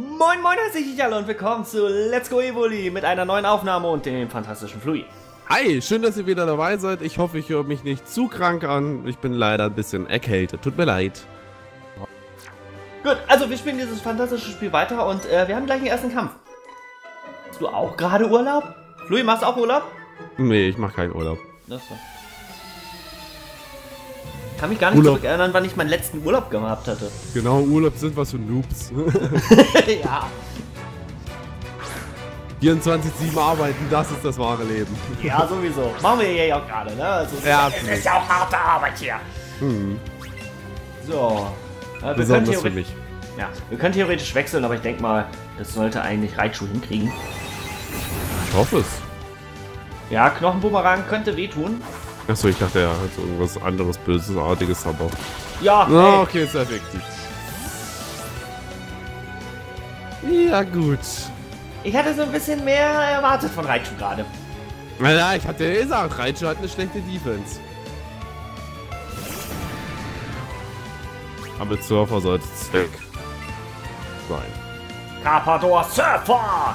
Moin moin, herzlich hallo und willkommen zu Let's Go Evoli mit einer neuen Aufnahme und dem fantastischen Flui. Hi, schön, dass ihr wieder dabei seid. Ich hoffe, ich höre mich nicht zu krank an. Ich bin leider ein bisschen erkältet. Tut mir leid. Gut, also wir spielen dieses fantastische Spiel weiter und äh, wir haben gleich den ersten Kampf. Hast du auch gerade Urlaub? Flui, machst du auch Urlaub? Nee, ich mache keinen Urlaub. Das so. Kann mich gar nicht Urlaub. zurückerinnern, wann ich meinen letzten Urlaub gehabt hatte. Genau, Urlaub sind was für Noobs. ja. 24-7 arbeiten, das ist das wahre Leben. Ja, sowieso. Machen wir hier ja auch gerade, ne? Also, Ja, ist, es ist ja auch harte Arbeit hier. Hm, So. Wir, können besonders für theoretisch, mich. ja, wir können theoretisch wechseln, aber ich denke mal, das sollte eigentlich Raichu hinkriegen. Ich hoffe es. Ja, Knochenboomerang könnte wehtun. Achso, ich dachte, er hat so irgendwas anderes Bösesartiges, aber... Ja, Na, ey. okay, ist effektiv. Ja, gut. ich hatte so ein bisschen mehr erwartet von Raichu gerade. Naja, ich hatte ja gesagt, Raichu hat eine schlechte Defense. Aber Surfer sollte es weg sein. Carpador Surfer!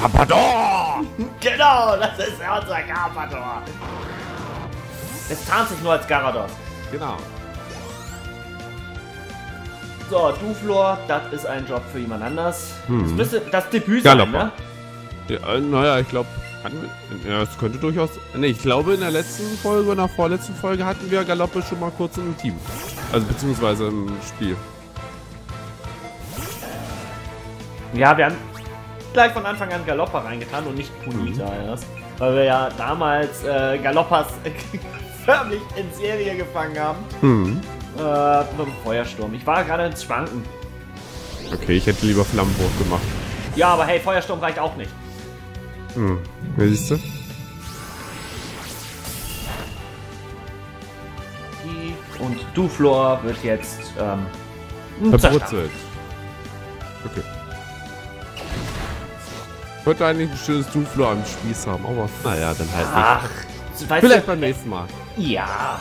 Kappador! Genau, das ist unser Carpador. Es tarnt sich nur als Garados. Genau. So, Duflor, das ist ein Job für jemand anders. Hm. Das müsste das Debüt Galopper. sein, ne? Ja, äh, naja, ich glaube, ja, es könnte durchaus. Ne, ich glaube, in der letzten Folge, in der vorletzten Folge hatten wir Galoppe schon mal kurz im Team. Also, beziehungsweise im Spiel. Ja, wir haben gleich von Anfang an Galopper reingetan und nicht Punita erst. Weil wir ja damals äh, Galoppas förmlich in Serie gefangen haben. Hm. Äh, mit dem Feuersturm. Ich war gerade ins Schwanken. Okay, ich hätte lieber Flammenwurf gemacht. Ja, aber hey, Feuersturm reicht auch nicht. Hm. Ja, siehst du? Und Duflor wird jetzt ähm. Verbrutzelt. Okay. Ich wollte eigentlich ein schönes Duflo am Spieß haben, aber naja, dann halt nicht. Ach, Vielleicht du, beim nächsten Mal. Ja.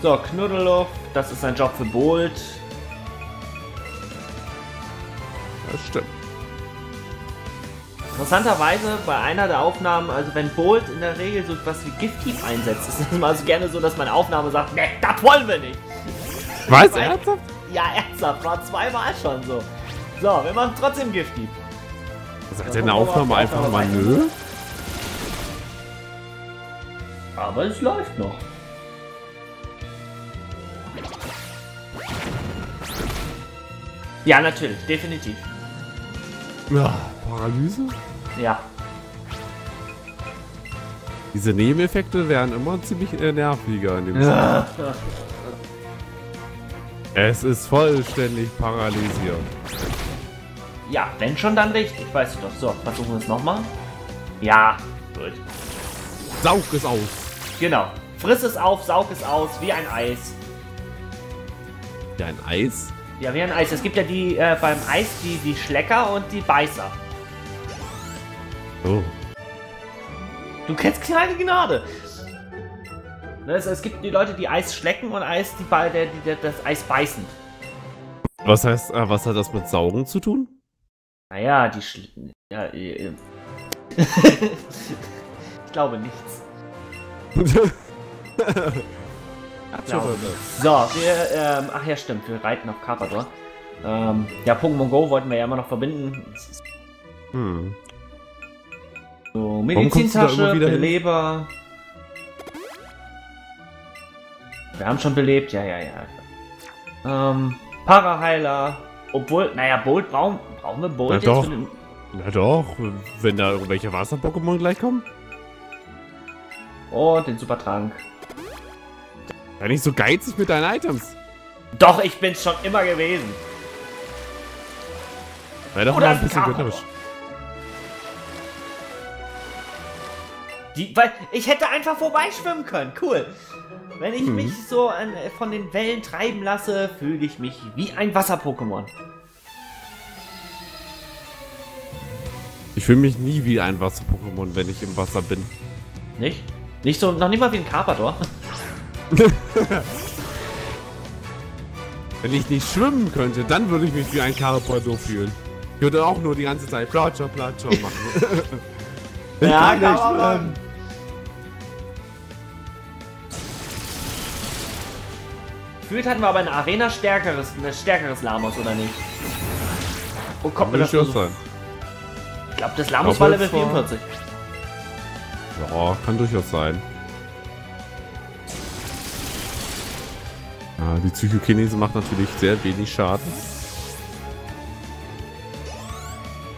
So, Knuddeluff, das ist ein Job für Bolt. Das stimmt. Interessanterweise bei einer der Aufnahmen, also wenn Bolt in der Regel so etwas wie Gift-Heap einsetzt, ist es immer so gerne so, dass meine Aufnahme sagt, ne, das wollen wir nicht. Was? Weil- Ernsthaft? Ja, ernsthaft, war zweimal schon so. So, wir machen trotzdem Gift-Heap. Sagt deine Aufnahme einfach mal nö? Aber es läuft noch. Ja, natürlich, definitiv. Ja, Paralyse? Ja. Diese Nebeneffekte wären immer ziemlich äh, nerviger in dem Spiel. Ja. Es ist vollständig paralysiert. Ja, wenn schon, dann richtig, weißt du doch. So, versuchen wir es nochmal. Ja, gut. Saug es aus. Genau. Friss es auf, saug es aus, wie ein Eis. Ja, ein Eis. Ja, wie ein Eis. Es gibt ja die äh, beim Eis die, die Schlecker und die Beißer. Oh. Du kennst keine Gnade. Ne, Es, es gibt die Leute, die Eis schlecken und Eis, die, bei- der, die, der das Eis beißen. Was heißt, äh, was hat das mit Saugen zu tun? Naja, die Schl ja, äh, äh. Ich glaube nichts. Glaube nicht. So, wir, ähm, ach ja, stimmt, wir reiten auf Carpador. Ähm, ja, Pokémon Go wollten wir ja immer noch verbinden. Hm. So, Medizintasche? Beleber. Wir haben schon belebt, ja, ja, ja. Ähm, Paraheiler. Obwohl, naja, Bolt brauchen, brauchen wir Bolt Na jetzt doch. Na doch, wenn da irgendwelche Wasser-Pokémon gleich kommen. Oh, den Supertrank. Sei nicht so geizig mit deinen Items. Doch, ich bin's schon immer gewesen. Sei doch Oder mal ein bisschen gönnerisch. Die, weil ich hätte einfach vorbeischwimmen können. Cool. Wenn ich Mhm. mich so an, äh, von den Wellen treiben lasse, fühle ich mich wie ein Wasser-Pokémon. Ich fühle mich nie wie ein Wasser-Pokémon, wenn ich im Wasser bin. Nicht? Nicht so, noch nicht mal wie ein Carpador. Wenn ich nicht schwimmen könnte, dann würde ich mich wie ein Carpador fühlen. Ich würde auch nur die ganze Zeit Platscher, Platscher machen. Ja, kann Gefühlt hatten wir aber eine Arena stärkeres, ein stärkeres Lamos, oder nicht? Wo kommt mir das so? sein. Ich glaube, das Lamos war Level es war- 44. Ja, kann durchaus sein. Ja, die Psychokinese macht natürlich sehr wenig Schaden.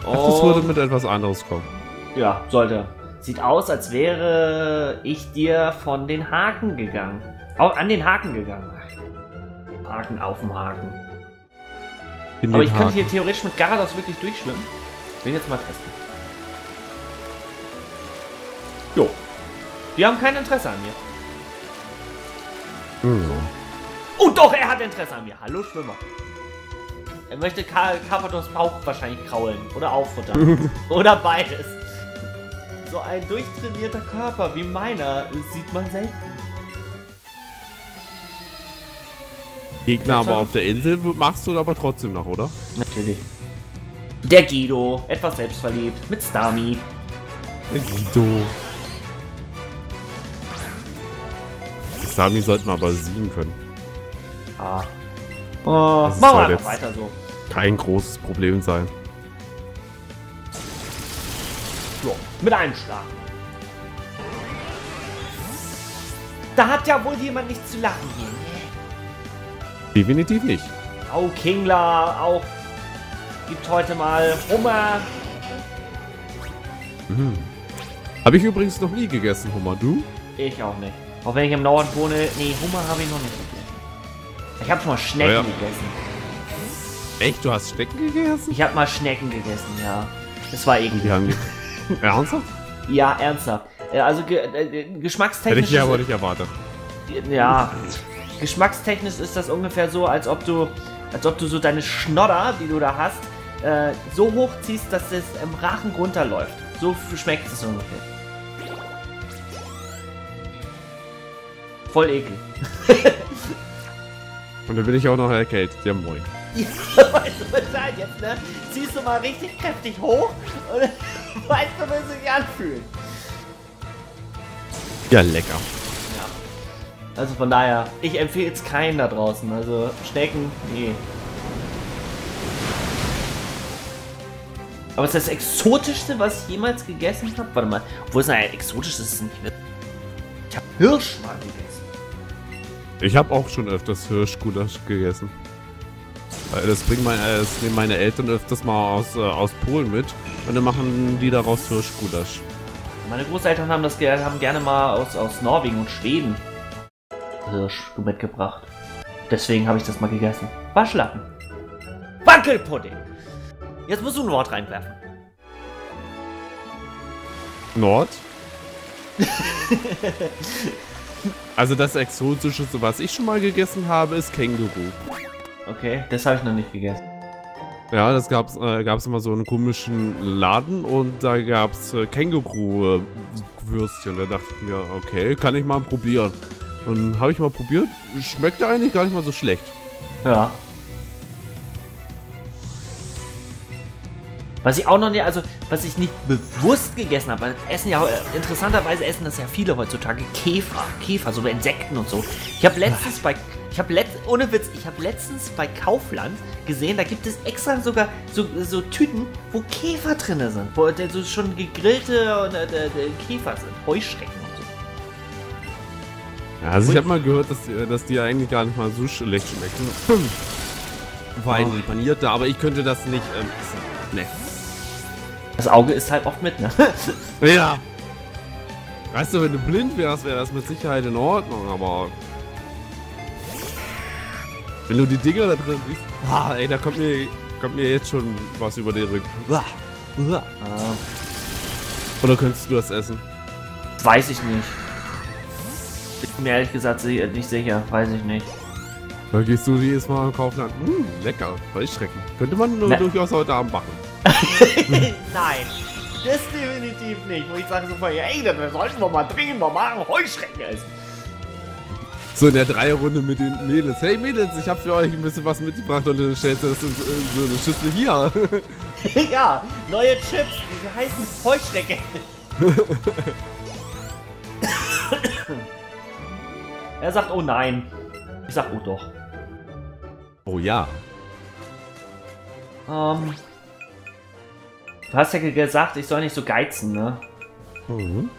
Ach, das würde mit etwas anderes kommen. Ja, sollte. Sieht aus, als wäre ich dir von den Haken gegangen. Au, an den Haken gegangen. Haken auf dem Haken. In Aber ich könnte Haken. hier theoretisch mit Garados wirklich durchschwimmen. Will jetzt mal testen. Jo. Die haben kein Interesse an mir. Ja. Oh doch, er hat Interesse an mir. Hallo Schwimmer. Er möchte Ka Carpathos Bauch wahrscheinlich kraulen. Oder auffuttern. oder beides. So ein durchtrainierter Körper wie meiner sieht man selten. Gegner aber auf der Insel machst du aber trotzdem noch, oder? Natürlich. Der Guido, etwas selbstverliebt, mit Stami. Guido. Sami sollten wir aber siegen können. Ah. Oh, Das machen wir halt einfach weiter so. Kein großes Problem sein. so. Mit einem Schlag. Da hat ja wohl jemand nichts zu lachen hier. Definitiv nicht. Auch Kingler, auch gibt heute mal Hummer. Habe ich übrigens noch nie gegessen, Hummer. Du? Ich auch nicht. Auch wenn ich im Norden wohne, nee, Hummer habe ich noch nicht gegessen. Ich habe schon mal Schnecken Ja, gegessen. Echt? Du hast Stecken gegessen? Ich habe mal Schnecken gegessen, ja. Das war eklig. Die haben. Ernsthaft? Ja, ernsthaft. Äh, Also ge äh, Hätte geschmackstechnisch. ich ja aber nicht erwartet. Ja. Geschmackstechnisch ist das ungefähr so, als ob du, als ob du so deine Schnodder, die du da hast, äh, so hoch ziehst, dass es im Rachen runterläuft. So schmeckt es ungefähr. Voll eklig. Und dann bin ich auch noch erkältet. Ja, moin. weißt du Bescheid jetzt, ne? Ziehst du mal richtig kräftig hoch und weißt du, wie es sich anfühlt. Ja, lecker. Also von daher, ich empfehle es keinen da draußen. Also Schnecken, nee. Aber es ist das exotischste, was ich jemals gegessen habe. Warte mal, wo ist denn ein exotisches nicht? Ich habe Hirsch mal gegessen. Ich habe auch schon öfters Hirschgulasch gegessen. Weil Das bringen meine, äh, das nehmen meine Eltern öfters mal aus, äh, aus Polen mit. Und dann machen die daraus Hirschgulasch. Meine Großeltern haben das haben gerne mal aus, aus Norwegen und Schweden Hirsch mitgebracht. Deswegen habe ich das mal gegessen. Waschlappen. Wackelpudding. Jetzt musst du ein Wort reinwerfen. Nord? also das Exotischste, was ich schon mal gegessen habe, ist Känguru. Okay, das habe ich noch nicht gegessen. Ja, das gab's, äh, gab's immer so einen komischen Laden und da gab's äh, Känguru-Würstchen. Da dachte ich mir, okay, kann ich mal probieren. Und habe ich mal probiert. Schmeckte eigentlich gar nicht mal so schlecht. Ja. Was ich auch noch nicht, also was ich nicht bewusst gegessen habe, essen ja interessanterweise essen das ja viele heutzutage Käfer, Käfer, so Insekten und so. Ich habe letztens bei, ich habe letzt, ohne Witz, ich habe letztens bei Kaufland gesehen, da gibt es extra sogar so, so Tüten, wo Käfer drinne sind, wo so schon gegrillte äh, Käfer sind, Heuschrecken. Ja, also ich habe mal gehört, dass die, dass die eigentlich gar nicht mal so schlecht schmecken. Wein Oh. panierte, aber ich könnte das nicht ähm, essen. Nee. Das Auge ist halt oft mit, ne? Ja. Weißt du, wenn du blind wärst, wäre das mit Sicherheit in Ordnung, aber. Wenn du die Dinger da drin siehst. Ah, ey, da kommt mir, kommt mir jetzt schon was über den Rücken. Ah, Oder könntest du das essen? weiß ich nicht. Ich bin mir ehrlich gesagt nicht sicher, weiß ich nicht. Da gehst du jedes Mal im Kaufland. Hm, lecker, Heuschrecken. Könnte man nur durchaus heute Abend machen. Nein, das definitiv nicht. Wo ich sage so vorher, ey, das sollten wir mal dringend mal machen, Heuschrecken essen. So in der Dreierrunde mit den Mädels. Hey Mädels, ich habe für euch ein bisschen was mitgebracht und dann stellst du das in so eine Schüssel hier. ja, neue Chips, die heißen Heuschrecke. er sagt, oh nein. Ich sag, oh doch. Oh ja. Ähm, du hast ja gesagt, ich soll nicht so geizen, ne? Mhm.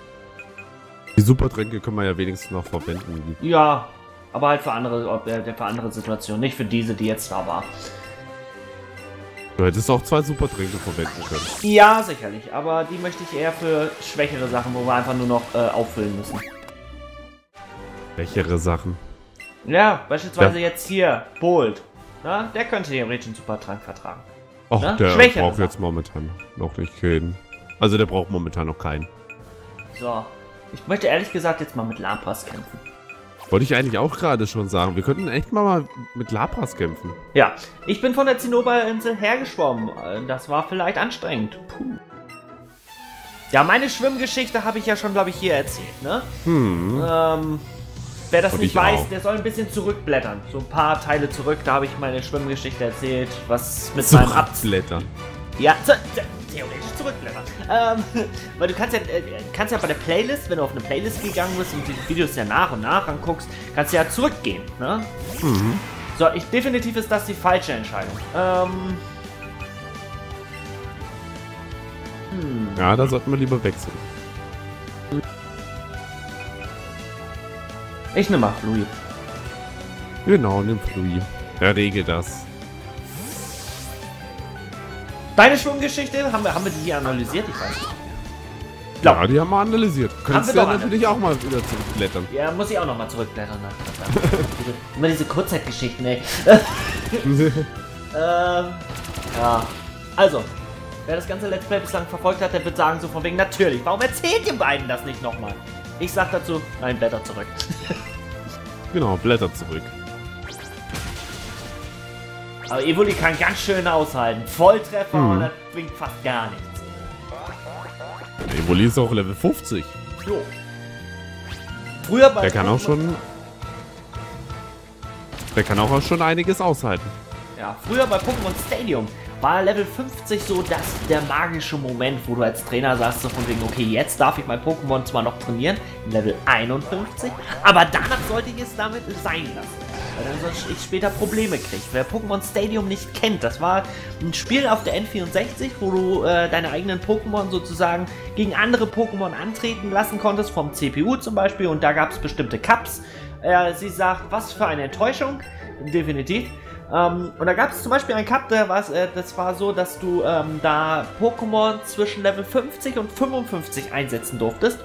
Die Supertränke können wir ja wenigstens noch verwenden. Ja, aber halt für andere, äh, für andere Situationen, nicht für diese, die jetzt da war. Du hättest auch zwei Supertränke verwenden können. Ja, sicherlich, aber die möchte ich eher für schwächere Sachen, wo wir einfach nur noch äh, auffüllen müssen. Schwächere Sachen? Ja, beispielsweise ja. jetzt hier, Bolt. Na, der könnte theoretisch einen Supertrank vertragen. Ach, Na? der Schwächere braucht Sachen. jetzt momentan noch nicht keinen. Also der braucht momentan noch keinen. So, ich möchte ehrlich gesagt jetzt mal mit Lapras kämpfen. Wollte ich eigentlich auch gerade schon sagen. Wir könnten echt mal mit Lapras kämpfen. Ja, ich bin von der Zinnoberinsel hergeschwommen. Das war vielleicht anstrengend. Puh. Ja, meine Schwimmgeschichte habe ich ja schon, glaube ich, hier erzählt, ne? Hm. Ähm, wer das Und nicht weiß, auch. der soll ein bisschen zurückblättern. So ein paar Teile zurück, da habe ich meine Schwimmgeschichte erzählt, was mit meinem Abblättern. Ja, theoretisch zurückblättern. Ähm, weil du kannst ja, äh, kannst ja bei der Playlist, wenn du auf eine Playlist gegangen bist und die Videos ja nach und nach anguckst, kannst du ja zurückgehen. Ne? Mhm. So, ich, definitiv ist das die falsche Entscheidung. Ähm, hm. Ja, da sollten wir lieber wechseln. Ich nehme mal Fluid. Genau, nimm Fluid. Errege das. Deine Schwimmgeschichte, haben wir, haben wir die hier analysiert? Ich weiß nicht. Glaub. Ja, die haben wir analysiert. Könntest du ja natürlich auch mal wieder zurückblättern. Ja, muss ich auch noch mal zurückblättern. Immer diese Kurzzeitgeschichten, ey. ähm, ja. Also, wer das ganze Let's Play bislang verfolgt hat, der wird sagen so von wegen, natürlich, warum erzählt ihr beiden das nicht nochmal? Ich sag dazu, nein, Blätter zurück. genau, Blätter zurück. Aber Evoli kann ganz schön aushalten. Volltreffer hm. und das bringt fast gar nichts. Evoli ist auch Level 50. Jo. Früher bei Der kann auch schon... Der kann auch schon einiges aushalten. Ja, früher bei Pokémon Stadium war Level 50 so das, der magische Moment, wo du als Trainer sagst, so von wegen, okay, jetzt darf ich mein Pokémon zwar noch trainieren, Level 51, aber danach sollte ich es damit sein lassen. Weil dann sonst ich später Probleme kriege. Wer Pokémon Stadium nicht kennt, das war ein Spiel auf der N64, wo du äh, deine eigenen Pokémon sozusagen gegen andere Pokémon antreten lassen konntest, vom CPU zum Beispiel, und da gab es bestimmte Cups. Äh, sie sagt, was für eine Enttäuschung. Definitiv. Ähm, und da gab es zum Beispiel einen Cup, der äh, das war so, dass du ähm, da Pokémon zwischen Level 50 und 55 einsetzen durftest.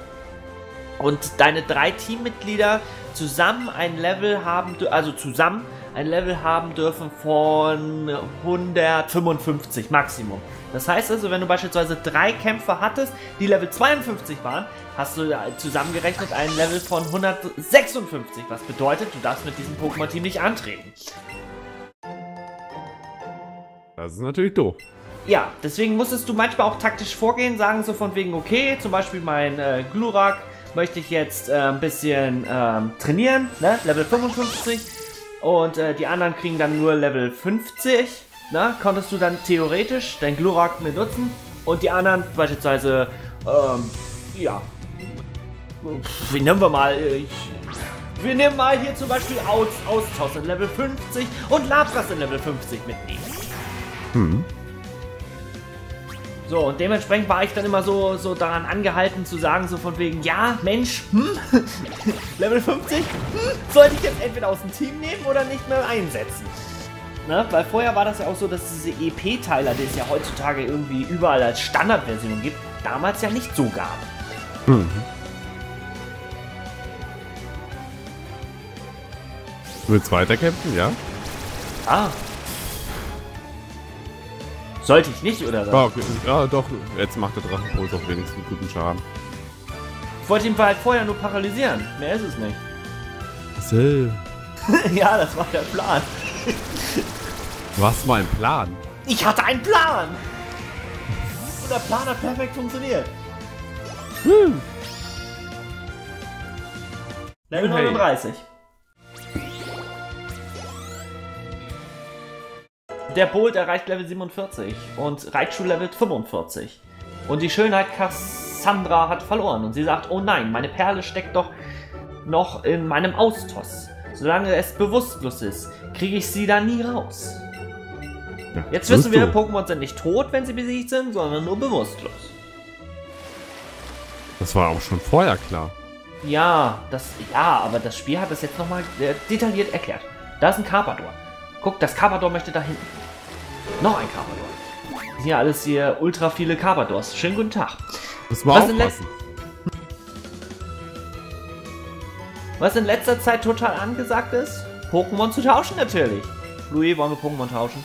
Und deine drei Teammitglieder zusammen ein Level haben, also zusammen ein Level haben dürfen von 155 Maximum. Das heißt also, wenn du beispielsweise drei Kämpfer hattest, die Level 52 waren, hast du zusammengerechnet ein Level von 156, was bedeutet, du darfst mit diesem Pokémon-Team nicht antreten. Das ist natürlich doof. Ja, deswegen musstest du manchmal auch taktisch vorgehen, sagen so von wegen, okay, zum Beispiel mein äh, Glurak möchte ich jetzt äh, ein bisschen ähm, trainieren, ne? Level 55. Und äh, die anderen kriegen dann nur Level 50. Na, ne? konntest du dann theoretisch dein Glurak benutzen und die anderen beispielsweise, ähm, ja, wie nennen wir mal, ich, wir nehmen mal hier zum Beispiel aus, Austausch in Level 50 und Lapras in Level 50 mitnehmen. Hm. So, und dementsprechend war ich dann immer so, so daran angehalten zu sagen, so von wegen, ja, Mensch, hm, Level 50, hm, sollte ich jetzt entweder aus dem Team nehmen oder nicht mehr einsetzen. Ne? Weil vorher war das ja auch so, dass diese EP-Teiler, die es ja heutzutage irgendwie überall als Standardversion gibt, damals ja nicht so gab. Mhm. Willst weiterkämpfen, ja? Ah, sollte ich nicht, oder? Ah, okay. Ja, doch. Jetzt macht der Drachenpuls auch wenigstens guten Schaden. Ich wollte ihn halt vorher nur paralysieren. Mehr ist es nicht. So. ja, das war der Plan. Was war ein Plan? Ich hatte einen Plan! Und der Plan hat perfekt funktioniert. Hm. Level hey. 39. der Bolt erreicht Level 47 und Raichu levelt 45. Und die Schönheit Cassandra hat verloren und sie sagt, oh nein, meine Perle steckt doch noch in meinem Austos. Solange es bewusstlos ist, kriege ich sie da nie raus. Ja, Jetzt wissen wir. Pokémon sind nicht tot, wenn sie besiegt sind, sondern nur bewusstlos. Das war auch schon vorher klar. Ja, das, ja, aber das Spiel hat das jetzt nochmal äh, detailliert erklärt. Da ist ein Carpador. Guck, das Carpador möchte da hinten. Noch ein Carpador. Hier alles hier ultra viele Carpadors. Schönen guten Tag. Muss man Was in. Was in letzter Zeit total angesagt ist, Pokémon zu tauschen natürlich. Louis, wollen wir Pokémon tauschen?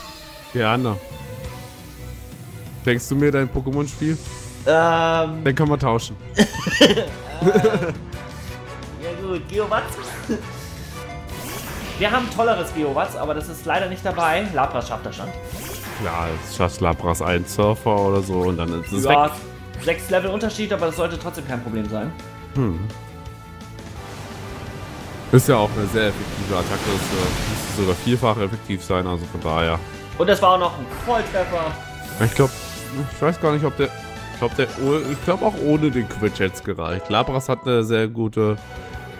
Gerne. Denkst du mir dein Pokémon-Spiel? Ähm, Dann können wir tauschen. ja gut, Geowatz. Wir haben tolleres Geowatz, aber das ist leider nicht dabei. Lapras schafft das schon. Klar, jetzt schaffst Labras einen Surfer oder so und dann ist es Ja, weg. sechs Level Unterschied, aber das sollte trotzdem kein Problem sein. Hm. Ist ja auch eine sehr effektive Attacke. Ist, äh, müsste sogar vierfach effektiv sein, also von daher. Und das war auch noch ein Volltreffer. Ich glaube, ich weiß gar nicht, ob der. Ich glaube, der. Ich glaube auch ohne den Quitch hätte gereicht. Labras hat eine sehr gute.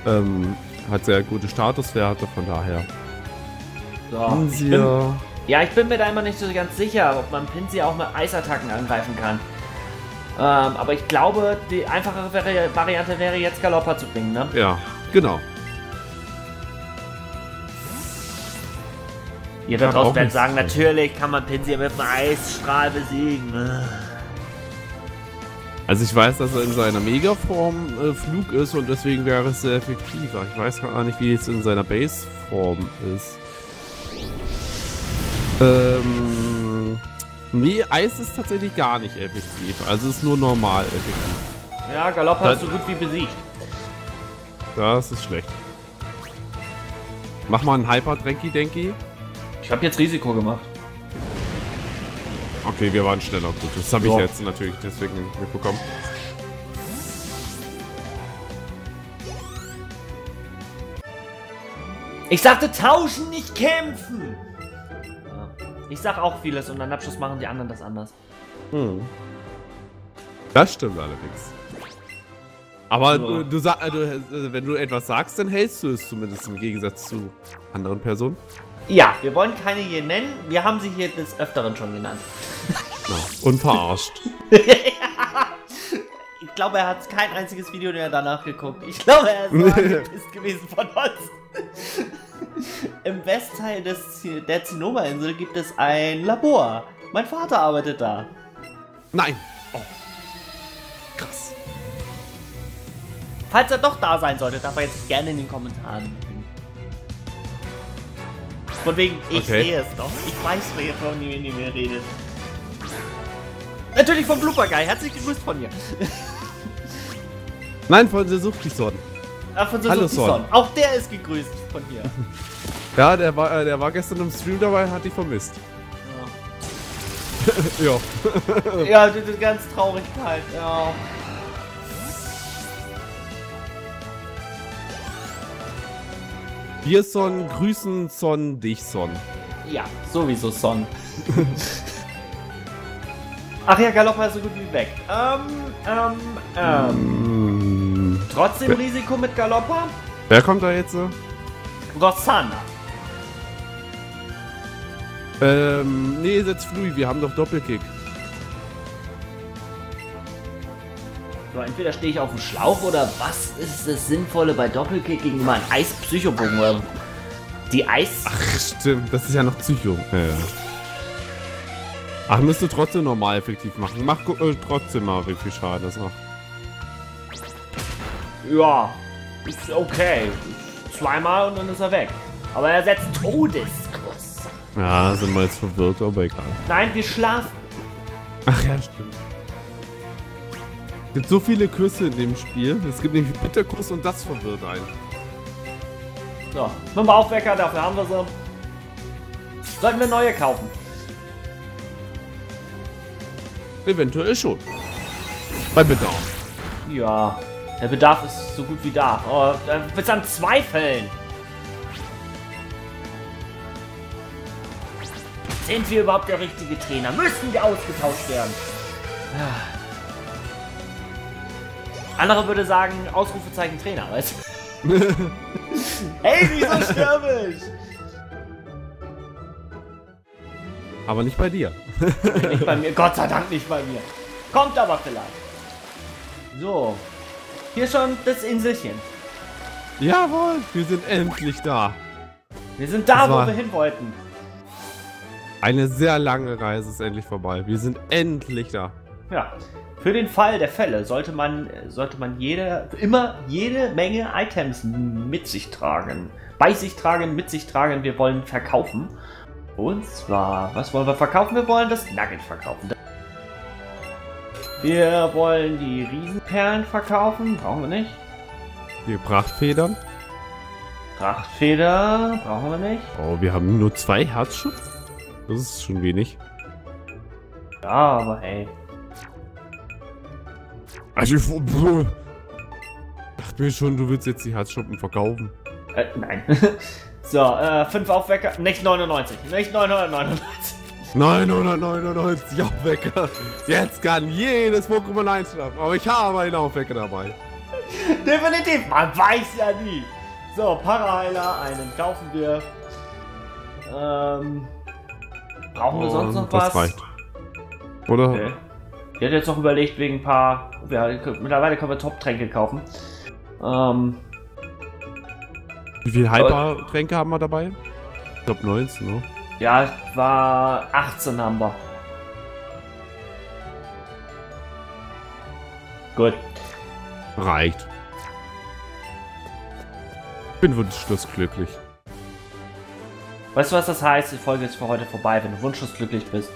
Ähm, hat sehr gute Statuswerte, von daher. So, bin, Pinsia. ja, ich bin mir da immer nicht so ganz sicher, ob man Pinsy auch mit Eisattacken angreifen kann. Ähm, aber ich glaube, die einfachere Vari Variante wäre jetzt Galoppa zu bringen, ne? Ja, genau. Ihr da draußen nichts sagen, natürlich kann man Pinsy mit einem Eisstrahl besiegen. Also ich weiß, dass er in seiner Megaform äh, Flug ist und deswegen wäre es sehr effektiver. Ich weiß gar nicht, wie es in seiner Baseform ist. Ähm, nee, Eis ist tatsächlich gar nicht effektiv. Also ist nur normal effektiv. Ja, Galoppa ist Das- so gut wie besiegt. Das ist schlecht. Mach mal einen Hyper Drenki Denki. Ich habe jetzt Risiko gemacht. Okay, wir waren schneller. Gut, das habe ich Ja. jetzt natürlich deswegen mitbekommen. Ich sagte tauschen, nicht kämpfen! Ja. Ich sag auch vieles und am Abschluss machen die anderen das anders. Hm. Das stimmt allerdings. Aber Ja. du, du, sag, äh, du, äh, wenn du etwas sagst, dann hältst du es zumindest im Gegensatz zu anderen Personen. Ja, wir wollen keine hier nennen. Wir haben sie hier des Öfteren schon genannt. Ja. Und verarscht. Ich glaube, er hat kein einziges Video mehr danach geguckt. Ich glaube, er ist angepisst gewesen von uns. Im Westteil des, der Zinnober-Insel gibt es ein Labor. Mein Vater arbeitet da. Nein. Oh. Krass. Falls er doch da sein sollte, darf er jetzt gerne in den Kommentaren. Von wegen, ich Okay. sehe es doch. Ich weiß, wer von wem ihr redet. Natürlich von Blooper Guy. Herzlich gegrüßt von mir. Nein, von der Suchti-Sorten. Ah, von Hallo, Suzuki Son. Son. Auch der ist gegrüßt von hier. Ja, der war, äh, der war gestern im Stream dabei, hat dich vermisst. ja. Ja, diese ganz Traurigkeit, ja. Wir Son, grüßen Son, dich Son. Ja, sowieso Son. Ach ja, Galoppa ist so gut wie weg. Ähm, ähm, ähm. Hm. Trotzdem Risiko mit Galoppa? Wer kommt da jetzt? äh? Rossana. Ähm, nee, setz Flui, wir haben doch Doppelkick. So, entweder stehe ich auf dem Schlauch oder was ist das Sinnvolle bei Doppelkick gegenüber einem Eispsychobogen? Die Eis. Ach, stimmt, das ist ja noch Psycho. Ja, ja. Ach, müsste trotzdem normal effektiv machen. Mach äh, trotzdem mal, wie viel Schaden das macht. Ja, ist okay. Zweimal und dann ist er weg. Aber er setzt Todeskuss. Ja, sind wir jetzt verwirrt, aber egal. Nein, wir schlafen. Ach ja, stimmt. Es gibt so viele Küsse in dem Spiel. Es gibt nämlich Bitterkuss und das verwirrt einen. So, dem Aufwecker, dafür haben wir sie. Sollten wir neue kaufen? Eventuell schon. Bei Bedarf. Ja, der Bedarf ist so gut wie da. Oh, da wird's an Zweifeln. Sind wir überhaupt der richtige Trainer? Müssen wir ausgetauscht werden? Ja. Andere würde sagen, Ausrufezeichen Trainer, weißt du? Ey, wieso stürmisch? Aber nicht bei dir. Nicht bei mir, Gott sei Dank nicht bei mir. Kommt aber vielleicht. So. Hier schon das Inselchen. Jawohl, wir sind endlich da. Wir sind da, wo wir hin wollten. Eine sehr lange Reise ist endlich vorbei. Wir sind endlich da. Ja. Für den Fall der Fälle sollte man, sollte man jede, immer jede Menge Items mit sich tragen. Bei sich tragen, mit sich tragen. Wir wollen verkaufen. Und zwar, was wollen wir verkaufen? Wir wollen das Nugget verkaufen. Wir wollen die Riesenperlen verkaufen. Brauchen wir nicht. Die Prachtfedern. Prachtfeder brauchen wir nicht. Oh, wir haben nur zwei Herzschutz? Das ist schon wenig. Ja, aber hey. Also ich dachte mir schon, du willst jetzt die Herzschuppen verkaufen. Äh, nein. so, äh, 5 Aufwecker. Nicht 99. Nicht 999. 999 Aufwecker. Jetzt kann jedes Pokémon einschlafen. Aber ich habe einen Aufwecker dabei. Definitiv. Man weiß ja nie. So, Paraheiler. Einen kaufen wir. Ähm, brauchen wir sonst noch das was? Reicht. Oder? Okay. Ich hätte jetzt noch überlegt, wegen ein paar. Ja, mittlerweile können wir Top-Tränke kaufen. Ähm, Wie viele Hyper-Tränke haben wir dabei? Ich glaube 19, ne? ja, war 18 haben wir. Gut. Reicht. Bin wunschlos glücklich. Weißt du, was das heißt? Die Folge ist für heute vorbei, wenn du wunschlos glücklich bist.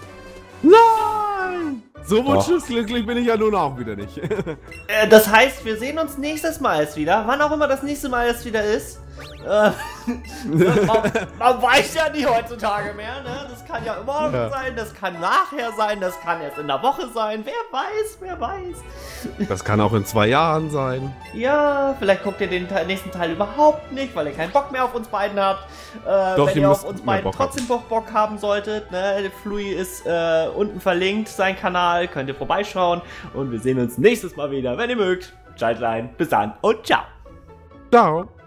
Nein! So wunschlos glücklich bin ich ja nun auch wieder nicht. Äh, das heißt, wir sehen uns nächstes Mal erst wieder. Wann auch immer das nächste Mal erst wieder ist. Äh, man, man weiß ja nie heutzutage mehr, ne? Das kann ja immer Ja. sein, das kann nachher sein, das kann erst in der Woche sein. Wer weiß, wer weiß. das kann auch in zwei Jahren sein. Ja, vielleicht guckt ihr den nächsten Teil überhaupt nicht, weil ihr keinen Bock mehr auf uns beiden habt. Äh, Doch, wenn ihr auf uns beiden Bock trotzdem Bock, Bock haben solltet, ne? Flui ist äh, unten verlinkt, sein Kanal, könnt ihr vorbeischauen. Und wir sehen uns nächstes Mal wieder, wenn ihr mögt. Schaltlein, bis dann und ciao. Ciao.